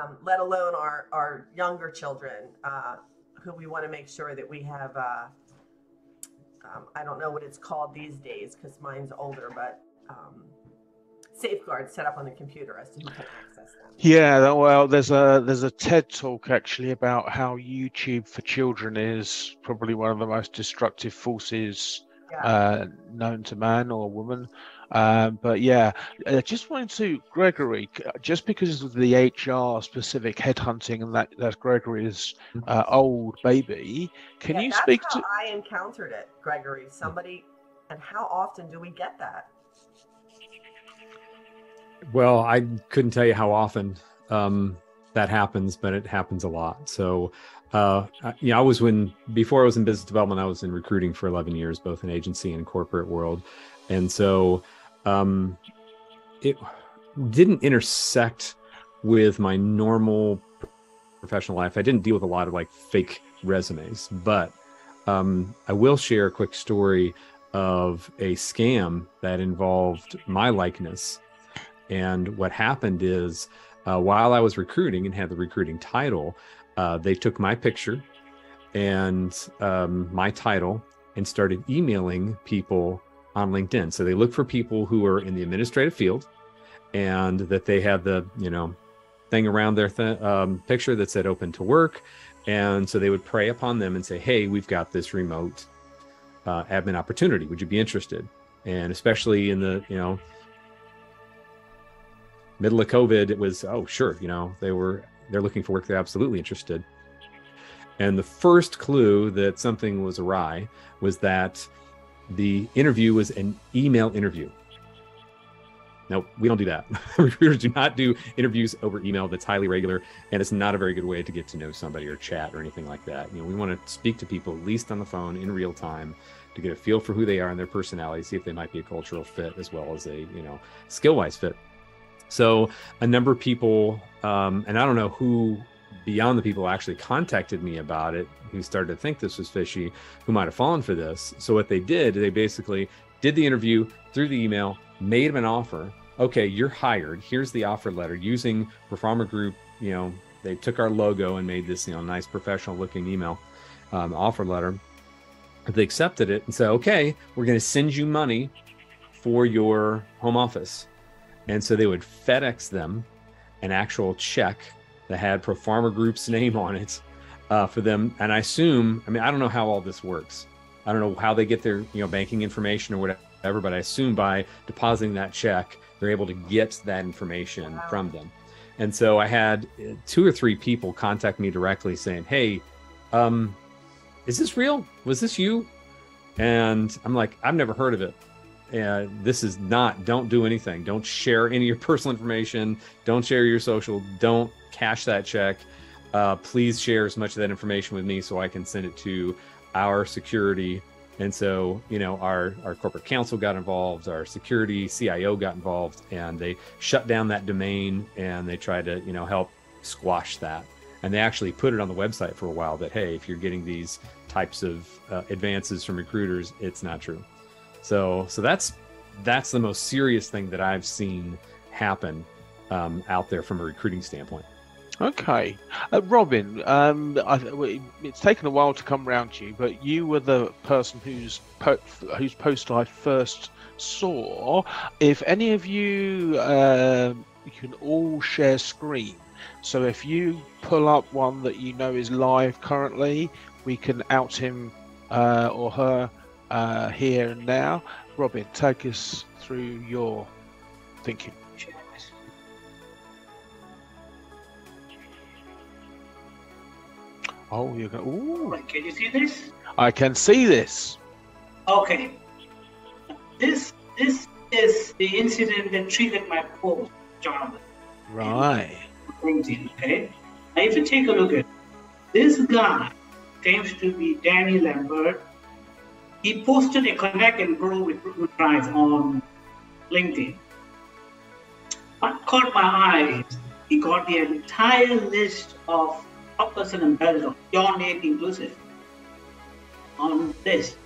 um, let alone our, our younger children, uh, who we want to make sure that we have, uh, um, I don't know what it's called these days because mine's older, but um, safeguards set up on the computer as to who can access them. Yeah, well, there's a there's a TED talk actually about how YouTube for children is probably one of the most destructive forces Yeah. uh, known to man or woman. Um, but yeah, I just wanted to Gregory, just because of the HR specific headhunting and that that Gregory's uh, old baby, can Yeah, you that's speak how to? I encountered it, Gregory. Somebody, and how often do we get that? Well, I couldn't tell you how often um, that happens, but it happens a lot. So, uh, I- you know, I was when before I was in business development, I was in recruiting for 11 years, both in agency and corporate world, and so um, it didn't intersect with my normal professional life. I didn't deal with a lot of like fake resumes, but um, I will share a quick story of a scam that involved my likeness. And what happened is, uh, while I was recruiting and had the recruiting title, uh, they took my picture and um, my title and started emailing people on LinkedIn. So they look for people who are in the administrative field and that they had the, you know, thing around their th- um, picture that said open to work. And so they would prey upon them and say, hey, we've got this remote uh, admin opportunity. Would you be interested? And especially in the, you know, middle of COVID, it was, oh, sure, you know, they were, they're looking for work. They're absolutely interested. And the first clue that something was awry was that the interview was an email interview. No, we don't do that. Recruiters do not do interviews over email. That's highly regular, and it's not a very good way to get to know somebody or chat or anything like that. You know, we want to speak to people at least on the phone in real time to get a feel for who they are and their personality, see if they might be a cultural fit as well as a you know skill-wise fit. So a number of people, um, and I don't know who beyond the people actually contacted me about it, who started to think this was fishy, who might have fallen for this. So what they did, they basically did the interview through the email, made them an offer. Okay, you're hired. Here's the offer letter using Performer Group. You know, they took our logo and made this you know nice professional looking email um, offer letter. They accepted it and said, okay, we're going to send you money for your home office. And so they would FedEx them an actual check that had Profarmer Group's name on it uh, for them. And I assume, I mean, I don't know how all this works. I don't know how they get their you know banking information or whatever, but I assume by depositing that check, they're able to get that information from them. And so I had uh, two or three people contact me directly saying, "Hey, um, is this real? Was this you?" And I'm like, "I've never heard of it. And this is not. Don't do anything. Don't share any of your personal information. Don't share your social. Don't cash that check. Uh, please share as much of that information with me so I can send it to our security." And so, you know, our our corporate counsel got involved, our security CIO got involved, and they shut down that domain and they tried to, you know, help squash that. And they actually put it on the website for a while that hey, if you're getting these types of uh, advances from recruiters, it's not true. So, so that's that's the most serious thing that I've seen happen um, out there from a recruiting standpoint. Okay, uh, Robin. Um, I, it's taken a while to come round to you, but you were the person whose po- whose post I first saw. If any of you, uh, you can all share screen. So if you pull up one that you know is live currently, we can out him uh, or her uh, here and now. Robin, take us through your thinking. Oh, you're going. Ooh, Can you see this? I can see this. Okay. This this is the incident that triggered my post, Jonathan. Right. Okay? Now if you take a look at this guy claims to be Danny Lambert. He posted a connect and grow recruitment drive on LinkedIn. What caught my eye is he got the entire list of top person and Belgium, your name inclusive, on this.